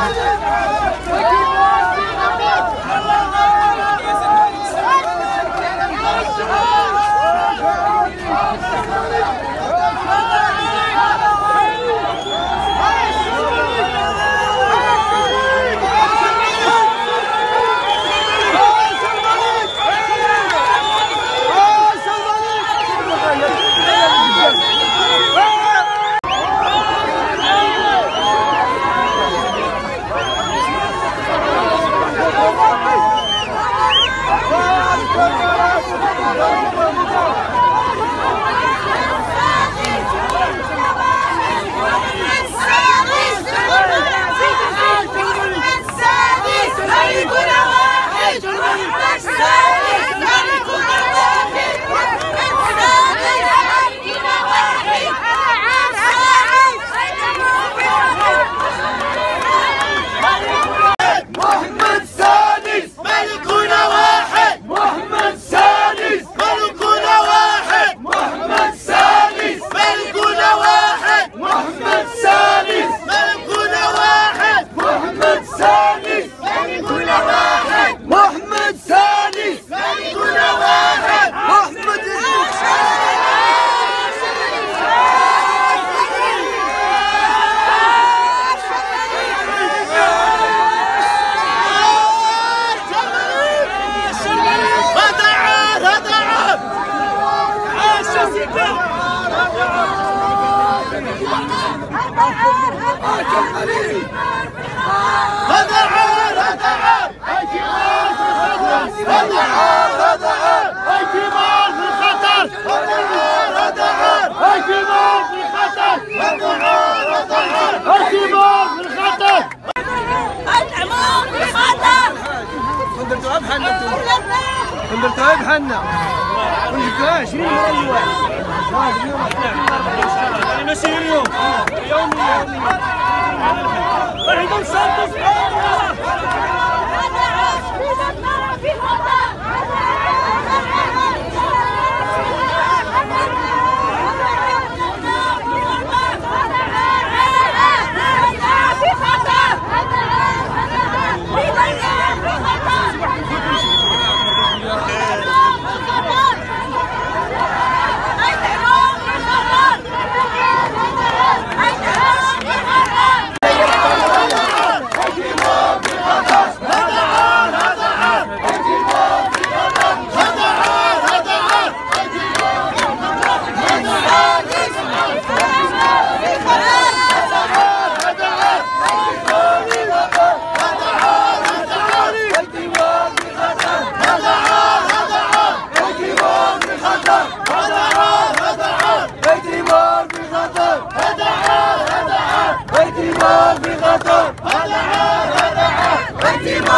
Thank you. كندرتوها بحالنا كندرتوها بحالنا ونجبدوها 20 مره للواحد يعني ماشي اليوم يومي يومي راح يكون سانتوس الله بقطر هلعا هلعا وانت